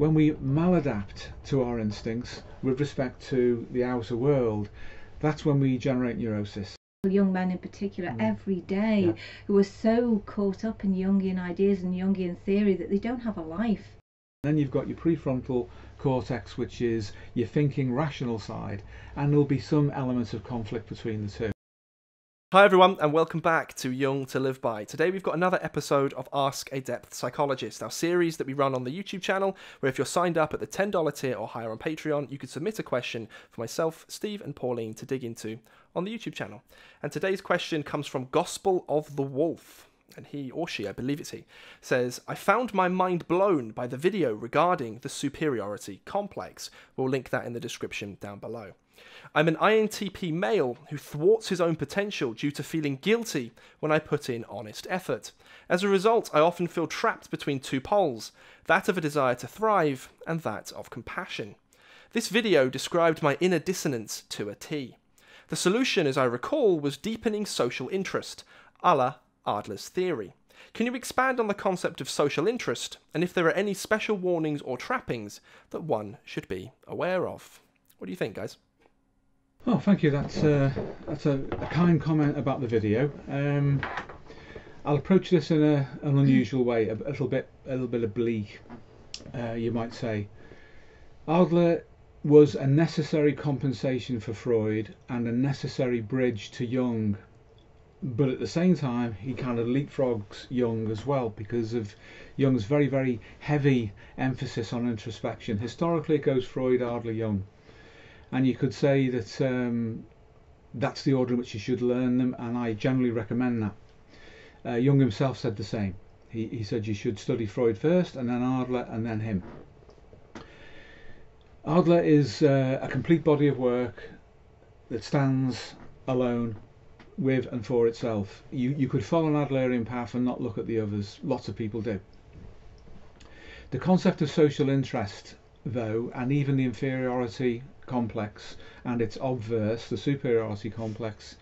when we maladapt to our instincts with respect to the outer world, that's when we generate neurosis. Young men in particular, Mm. every day, Yeah. who are so caught up in Jungian ideas and Jungian theory that they don't have a life. Then you've got your prefrontal cortex, which is your thinking rational side, and there'll be some element of conflict between the two. Hi, everyone, and welcome back to Jung to Live By. Today, we've got another episode of Ask a Depth Psychologist, our series that we run on the YouTube channel, where if you're signed up at the $10 tier or higher on Patreon, you can submit a question for myself, Steve, and Pauline to dig into on the YouTube channel. And today's question comes from Gospel of the Wolf. And he, or she, I believe it's he, says, I found my mind blown by the video regarding the superiority complex. We'll link that in the description down below. I'm an INTP male who thwarts his own potential due to feeling guilty when I put in honest effort. As a result, I often feel trapped between two poles that of a desire to thrive and that of compassion. This video described my inner dissonance to a T. The solution, as I recall, was deepening social interest, a la Adler's theory. Can you expand on the concept of social interest and if there are any special warnings or trappings that one should be aware of? What do you think, guys? Oh, thank you. That's uh, that's a, a kind comment about the video. Um, I'll approach this in a, an unusual way, a, little bit, a little bit oblique, uh, you might say. Adler was a necessary compensation for Freud and a necessary bridge to Jung, but at the same time, he kind of leapfrogs Jung as well because of Jung's very, very heavy emphasis on introspection. Historically, it goes Freud, Adler, Jung and you could say that um, that's the order in which you should learn them, and I generally recommend that. Uh, Jung himself said the same. He, he said you should study Freud first, and then Adler, and then him. Adler is uh, a complete body of work that stands alone with and for itself. You, you could follow an Adlerian path and not look at the others. Lots of people do. The concept of social interest, though, and even the inferiority complex and its obverse, the superiority complex,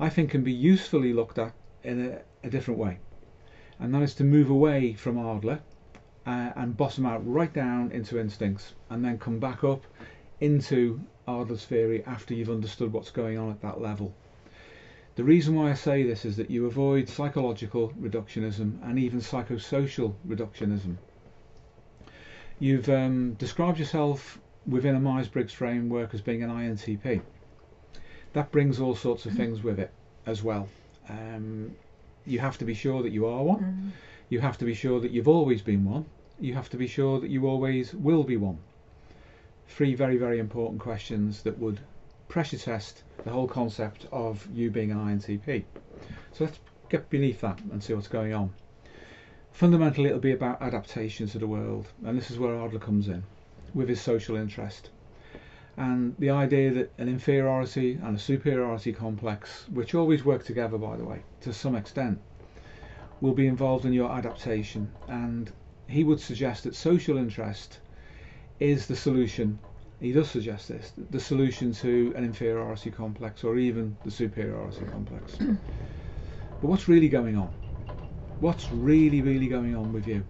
I think can be usefully looked at in a, a different way. And that is to move away from Adler uh, and bottom out right down into instincts and then come back up into Adler's theory after you've understood what's going on at that level. The reason why I say this is that you avoid psychological reductionism and even psychosocial reductionism. You've um, described yourself within a Myers-Briggs framework as being an INTP. That brings all sorts of things with it as well. Um, you have to be sure that you are one. Mm. You have to be sure that you've always been one. You have to be sure that you always will be one. Three very, very important questions that would pressure test the whole concept of you being an INTP. So let's get beneath that and see what's going on. Fundamentally, it'll be about adaptation to the world, and this is where Adler comes in with his social interest. And the idea that an inferiority and a superiority complex, which always work together by the way, to some extent, will be involved in your adaptation. And he would suggest that social interest is the solution, he does suggest this, the solution to an inferiority complex or even the superiority complex. but what's really going on? What's really, really going on with you?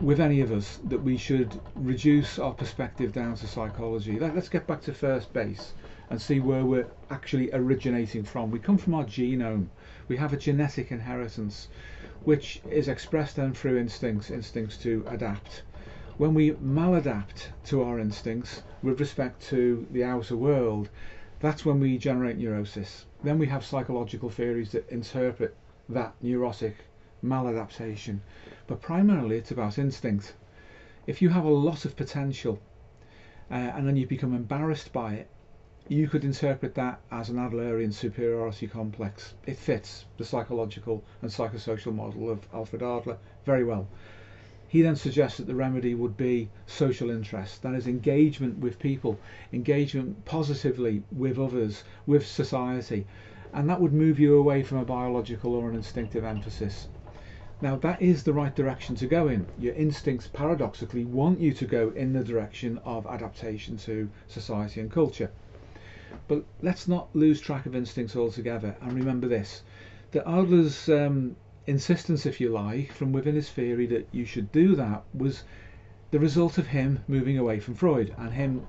With any of us that we should reduce our perspective down to psychology. Let, us get back to first base and see where we're actually originating from. We come from our genome. We have a genetic inheritance which is expressed then through instincts, instincts to adapt. When we maladapt to our instincts with respect to the outer world, that's when we generate neurosis. Then we have psychological theories that interpret that neurotic maladaptation but primarily it's about instinct. If you have a lot of potential uh, and then you become embarrassed by it, you could interpret that as an Adlerian superiority complex. It fits the psychological and psychosocial model of Alfred Adler very well. He then suggests that the remedy would be social interest, that is, engagement with people, engagement positively with others, with society, and that would move you away from a biological or an instinctive emphasis now that is the right direction to go in. Your instincts paradoxically want you to go in the direction of adaptation to society and culture. But let's not lose track of instincts altogether and remember this, that Adler's um, insistence, if you like, from within his theory that you should do that was the result of him moving away from Freud and him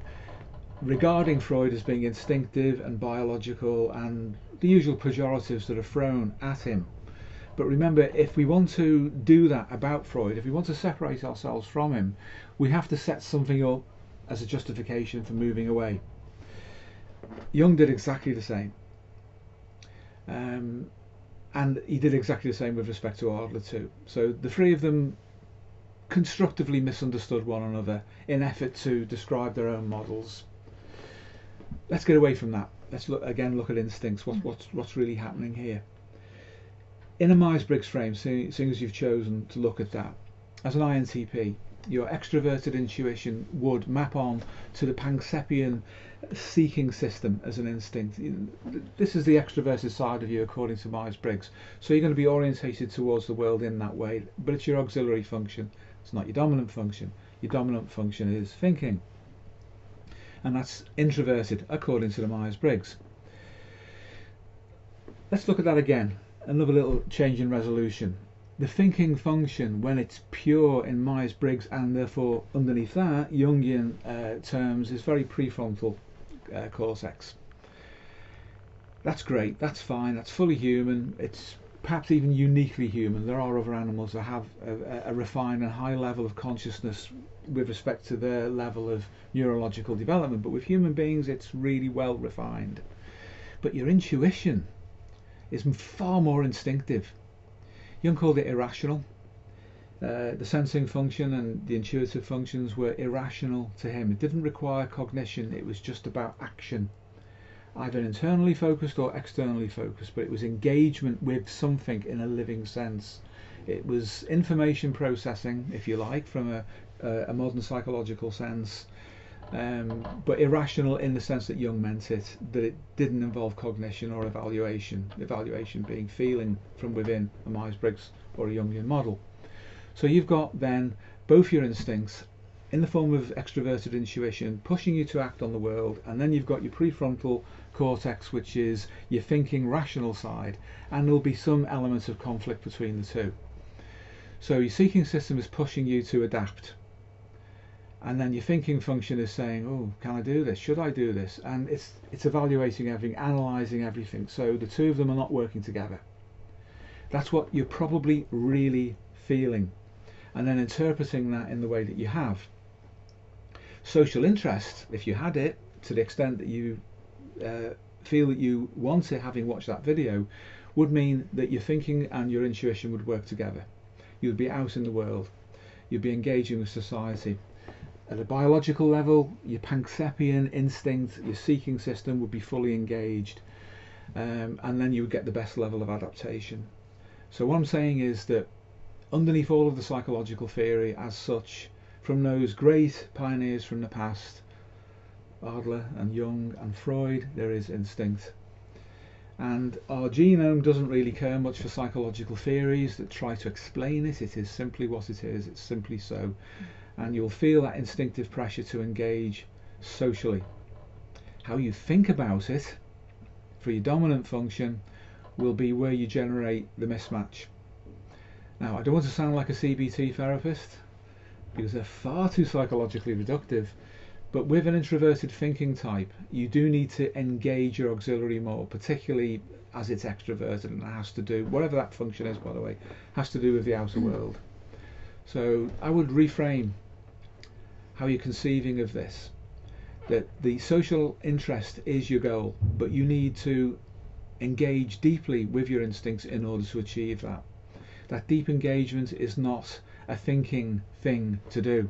regarding Freud as being instinctive and biological and the usual pejoratives that are thrown at him. But remember, if we want to do that about Freud, if we want to separate ourselves from him, we have to set something up as a justification for moving away. Jung did exactly the same. Um, and he did exactly the same with respect to Adler too. So the three of them constructively misunderstood one another in effort to describe their own models. Let's get away from that. Let's look again. Look at instincts. What's what's what's really happening here? In a Myers-Briggs frame, seeing, seeing as you've chosen to look at that, as an INTP, your extroverted intuition would map on to the Panksepian seeking system as an instinct. This is the extroverted side of you according to Myers-Briggs. So you're going to be orientated towards the world in that way, but it's your auxiliary function. It's not your dominant function. Your dominant function is thinking. And that's introverted according to the Myers-Briggs. Let's look at that again. Another little change in resolution the thinking function, when it's pure in Myers Briggs and therefore underneath that, Jungian uh, terms, is very prefrontal uh, cortex. That's great, that's fine, that's fully human, it's perhaps even uniquely human. There are other animals that have a, a refined and high level of consciousness with respect to their level of neurological development, but with human beings, it's really well refined. But your intuition is far more instinctive Jung called it irrational. Uh, the sensing function and the intuitive functions were irrational to him. It didn't require cognition, it was just about action. Either internally focused or externally focused, but it was engagement with something in a living sense. It was information processing, if you like, from a, a, a modern psychological sense, um, but irrational in the sense that Jung meant it, that it didn't involve cognition or evaluation, evaluation being feeling from within a Myers-Briggs or a Jungian model. So you've got then both your instincts in the form of extroverted intuition pushing you to act on the world, and then you've got your prefrontal cortex, which is your thinking rational side, and there'll be some element of conflict between the two. So your seeking system is pushing you to adapt and then your thinking function is saying oh can i do this? Should i do this? And it's it's evaluating everything analyzing everything. So the two of them are not working together. That's what you're probably really feeling. And then interpreting that in the way that you have. Social interest if you had it to the extent that you uh, feel that you want it having watched that video would mean that your thinking and your intuition would work together. You'd be out in the world. You'd be engaging with society at a biological level, your Panksepian instinct, your seeking system would be fully engaged, um, and then you would get the best level of adaptation. So, what I'm saying is that underneath all of the psychological theory, as such, from those great pioneers from the past, Adler and Jung and Freud, there is instinct. And our genome doesn't really care much for psychological theories that try to explain it. It is simply what it is, it's simply so and you'll feel that instinctive pressure to engage socially. How you think about it for your dominant function will be where you generate the mismatch. Now, I don't want to sound like a CBT therapist because they're far too psychologically reductive, but with an introverted thinking type, you do need to engage your auxiliary more, particularly as it's extroverted and has to do, whatever that function is, by the way, has to do with the outer world. So I would reframe how you're conceiving of this. That the social interest is your goal, but you need to engage deeply with your instincts in order to achieve that. That deep engagement is not a thinking thing to do.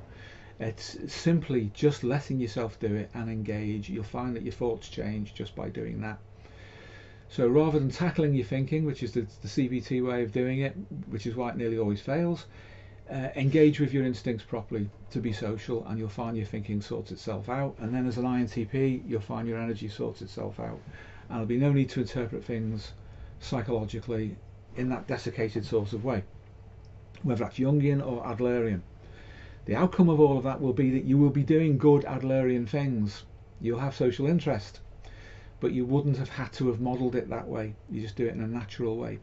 It's simply just letting yourself do it and engage. You'll find that your thoughts change just by doing that. So rather than tackling your thinking, which is the, the CBT way of doing it, which is why it nearly always fails, uh, engage with your instincts properly to be social and you'll find your thinking sorts itself out. And then as an INTP you'll find your energy sorts itself out. And there'll be no need to interpret things psychologically in that desiccated sort of way whether that's Jungian or Adlerian. The outcome of all of that will be that you will be doing good Adlerian things. You'll have social interest but you wouldn't have had to have modelled it that way. You just do it in a natural way.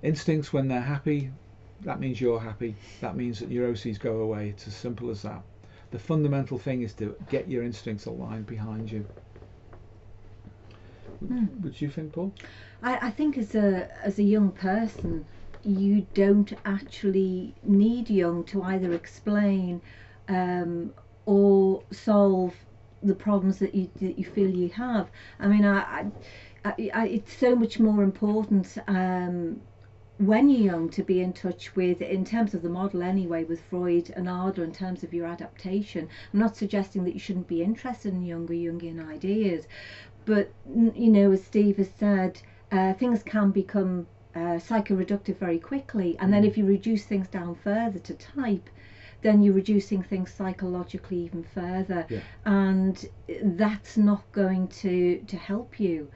Instincts when they're happy That means you're happy. That means that neuroses go away. It's as simple as that. The fundamental thing is to get your instincts aligned behind you. Would, Hmm. would you think, Paul? I, I think as a as a young person, you don't actually need Jung to either explain um, or solve the problems that you that you feel you have. I mean, I, I, I, I it's so much more important. Um, when you're young to be in touch with in terms of the model anyway with freud and adler in terms of your adaptation i'm not suggesting that you shouldn't be interested in younger jungian ideas but you know as steve has said uh, things can become uh, psychoreductive very quickly and then Mm. if you reduce things down further to type then you're reducing things psychologically even further Yeah. and that's not going to to help you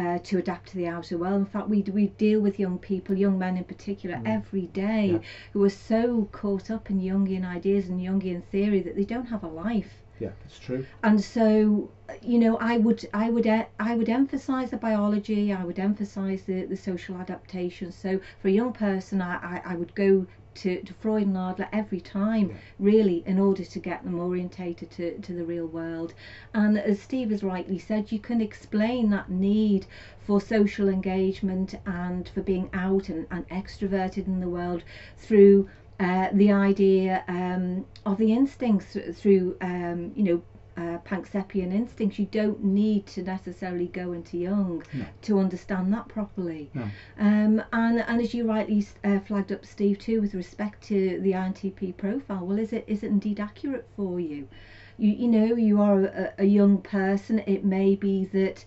uh, to adapt to the outer world. In fact, we we deal with young people, young men in particular, Mm. every day, Yeah. who are so caught up in Jungian ideas and Jungian theory that they don't have a life. Yeah, that's true. And so, you know, I would I would I would emphasise the biology. I would emphasise the, the social adaptation. So for a young person, I, I, I would go to, to Freud and Adler every time, really, in order to get them orientated to, to the real world. And as Steve has rightly said, you can explain that need for social engagement and for being out and, and extroverted in the world through uh, the idea um, of the instincts through um, you know uh, Panksepian instincts. You don't need to necessarily go into Jung No. to understand that properly. No. Um, and and as you rightly uh, flagged up, Steve, too, with respect to the INTP profile, well, is it is it indeed accurate for you? You you know you are a, a young person. It may be that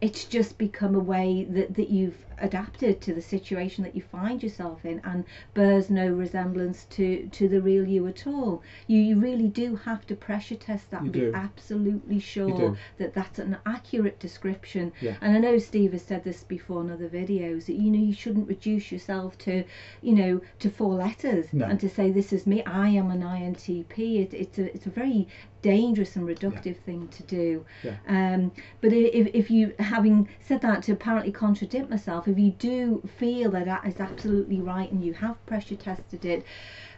it's just become a way that, that you've adapted to the situation that you find yourself in and bears no resemblance to, to the real you at all. You, you really do have to pressure test that You and be do. absolutely sure that that's an accurate description. Yeah. And I know Steve has said this before in other videos that you know you shouldn't reduce yourself to, you know, to four letters No. and to say this is me. I am an INTP. It, it's a it's a very dangerous and reductive thing to do. Yeah. Um, but if, if you, having said that, to apparently contradict myself, if you do feel that that is absolutely right and you have pressure tested it,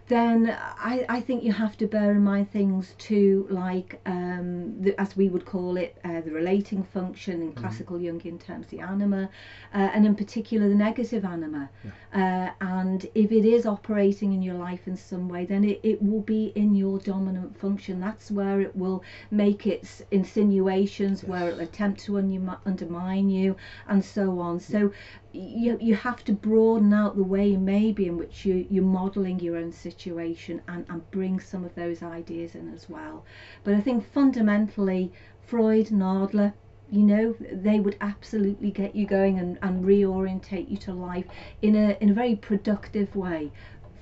then I, I think you have to bear in mind things too, like um, the, as we would call it, uh, the relating function in classical Jungian terms, the anima, uh, and in particular the negative anima. Uh, and if it is operating in your life in some way, then it, it will be in your dominant function. That's where it will make its insinuations, where it'll attempt to un- undermine you, and so on. So you, you have to broaden out the way maybe in which you, you're modelling your own situation and, and bring some of those ideas in as well. But I think fundamentally, Freud and Adler, you know, they would absolutely get you going and, and reorientate you to life in a, in a very productive way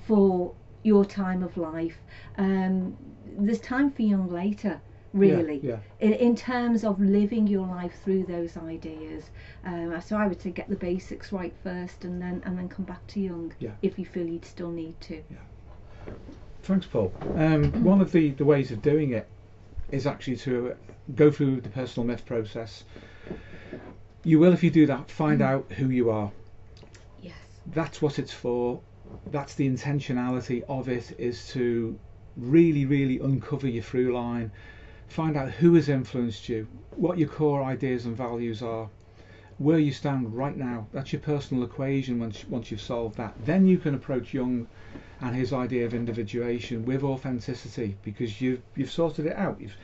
for your time of life. Um, there's time for Jung later, really Yeah. in, in terms of living your life through those ideas. Um, so I would say get the basics right first, and then and then come back to Jung Yeah. if you feel you'd still need to. Thanks, Paul. Um, one of the, the ways of doing it is actually to go through the personal myth process. You will, if you do that, find out who you are. Yes. That's what it's for. That's the intentionality of it is to really, really uncover your through line, find out who has influenced you, what your core ideas and values are, where you stand right now. That's your personal equation once once you've solved that. Then you can approach Jung and his idea of individuation with authenticity because you've you've sorted it out. You've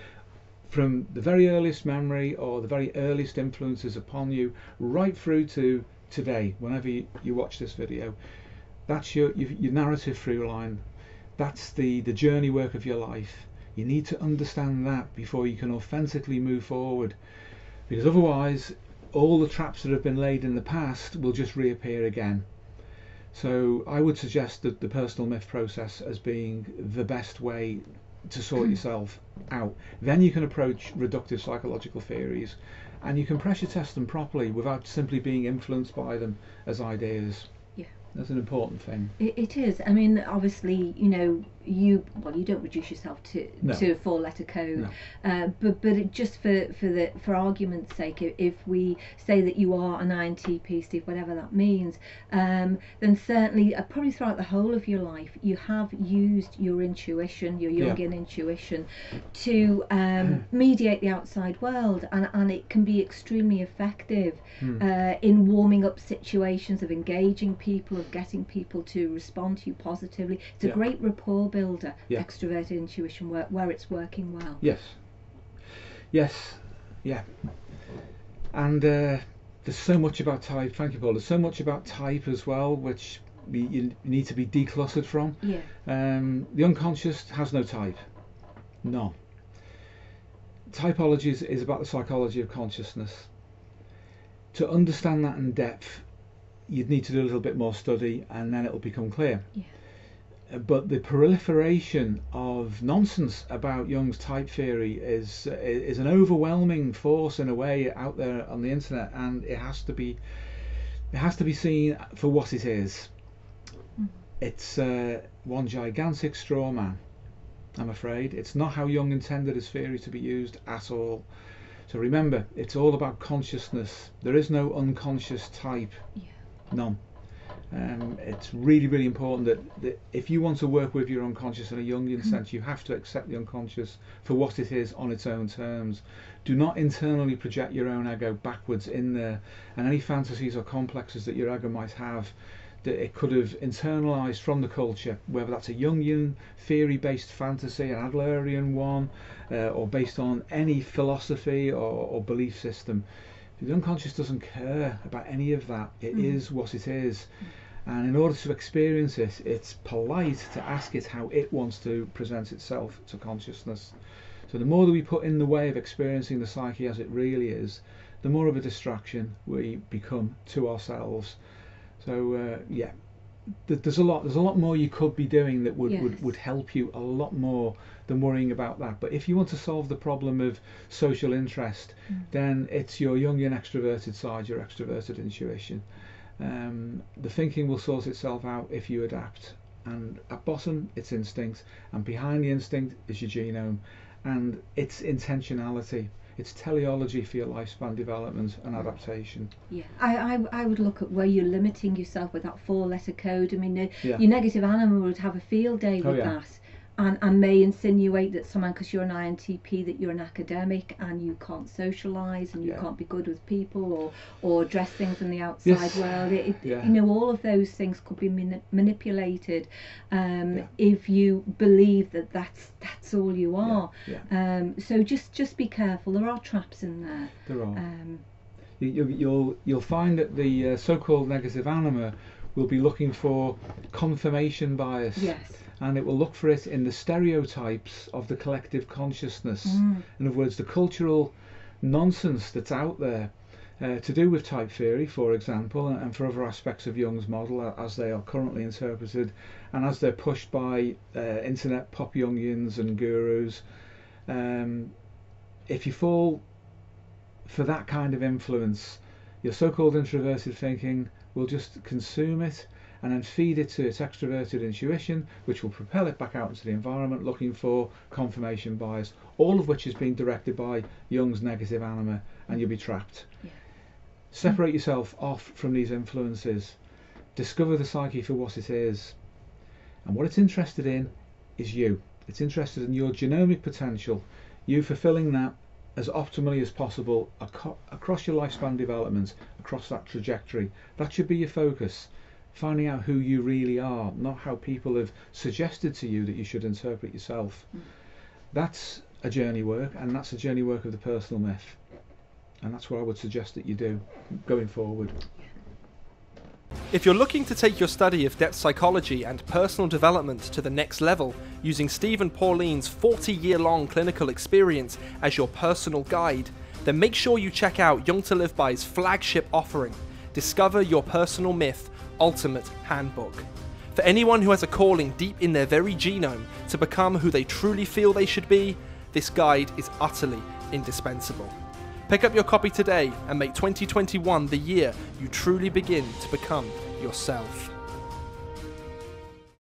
from the very earliest memory or the very earliest influences upon you right through to today whenever you, you watch this video that's your, your your narrative through line that's the the journey work of your life you need to understand that before you can authentically move forward because otherwise all the traps that have been laid in the past will just reappear again so I would suggest that the personal myth process as being the best way to sort yourself out. Then you can approach reductive psychological theories and you can pressure test them properly without simply being influenced by them as ideas. Yeah. That's an important thing. It, it is. I mean, obviously, you know, you well, you don't reduce yourself to No. to a four letter code, No. uh, but but it, just for for the for argument's sake, if, we say that you are an INTP, Steve, whatever that means, um, then certainly, uh, probably throughout the whole of your life, you have used your intuition, your Yeah. Jungian intuition, to um, mediate the outside world, and and it can be extremely effective Hmm. uh, in warming up situations, of engaging people, of getting people to respond to you positively. It's a Yeah. great rapport builder, Yeah. extroverted intuition, where, where it's working well. Yes. Yes. Yeah. And uh, there's so much about type. Thank you, Paul. There's so much about type as well, which we, you need to be decluttered from. Yeah. Um, the unconscious has no type. No. Typology is, is about the psychology of consciousness. To understand that in depth, you'd need to do a little bit more study, and then it'll become clear. Yeah. Uh, But the proliferation of nonsense about Jung's type theory is is an overwhelming force in a way out there on the internet, and it has to be it has to be seen for what it is. It's uh, one gigantic straw man. I'm afraid it's not how Jung intended his theory to be used at all. So remember, it's all about consciousness. There is no unconscious type. Yeah. None. Um, it's really, really important that, that if you want to work with your unconscious in a Jungian sense, you have to accept the unconscious for what it is on its own terms. Do not internally project your own ego backwards in there, and any fantasies or complexes that your ego might have that it could have internalized from the culture, whether that's a Jungian theory-based fantasy, an Adlerian one, uh, or based on any philosophy or, or belief system. The unconscious doesn't care about any of that. It is Mhm. what it is. And in order to experience it, it's polite to ask it how it wants to present itself to consciousness. So the more that we put in the way of experiencing the psyche as it really is, the more of a distraction we become to ourselves. So uh, yeah, there's a lot. There's a lot more you could be doing that would, Yes. would, would help you a lot more than worrying about that. But if you want to solve the problem of social interest, Mm. then it's your Jungian extroverted side, your extroverted intuition. Um, the thinking will sort itself out if you adapt. And at bottom, it's instinct, and behind the instinct is your genome, and it's intentionality. It's teleology for your lifespan development and adaptation. Yeah, I, I, I would look at where you're limiting yourself with that four letter code. I mean, uh, Yeah. your negative anima would have a field day Oh, with yeah. that. And, and may insinuate that someone, because you're an INTP, that you're an academic and you can't socialise and you Yeah. can't be good with people or, or address things in the outside Yes. world. It, it- Yeah. You know, all of those things could be mani- manipulated um, Yeah. if you believe that that's that's all you are. Um, so just just be careful. There are traps in there. there are. Um, you, you- you'll you'll find that the uh, so-called negative anima will be looking for confirmation bias, yes. And it will look for it in the stereotypes of the collective consciousness. Mm. In other words, the cultural nonsense that's out there uh, to do with type theory, for example, and, and for other aspects of Jung's model as they are currently interpreted, and as they're pushed by uh, internet pop Jungians and gurus. Um, if you fall for that kind of influence, your so-called introverted thinking will just consume it and then feed it to its extroverted intuition, which will propel it back out into the environment looking for confirmation bias, all of which is being directed by Jung's negative anima, and you'll be trapped. Yeah. Separate yourself off from these influences, discover the psyche for what it is, and what it's interested in is you. It's interested in your genomic potential, you fulfilling that as optimally as possible across your lifespan development, across that trajectory. That should be your focus. Finding out who you really are, not how people have suggested to you that you should interpret yourself. Mm. That's a journey work, and that's a journey work of the personal myth. And that's what I would suggest that you do going forward. If you're looking to take your study of depth psychology and personal development to the next level using Steve and Pauline's 40 year long clinical experience as your personal guide, then make sure you check out Jung to Live By's flagship offering, Discover Your Personal Myth Ultimate Handbook. For anyone who has a calling deep in their very genome to become who they truly feel they should be, this guide is utterly indispensable. Pick up your copy today and make 2021 the year you truly begin to become yourself.